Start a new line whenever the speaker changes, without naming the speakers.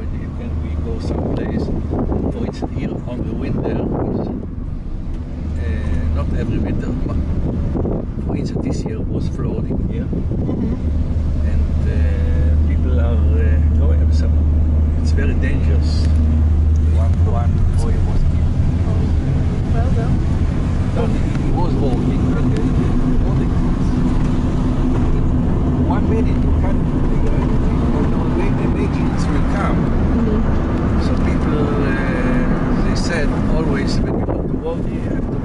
when you can we go someplace. For instance, here on the winter, uh, not every winter, but for instance, this year was flooding here, mm
-hmm.
and uh, people are uh, going. Some, it's very dangerous. ways to make people look here.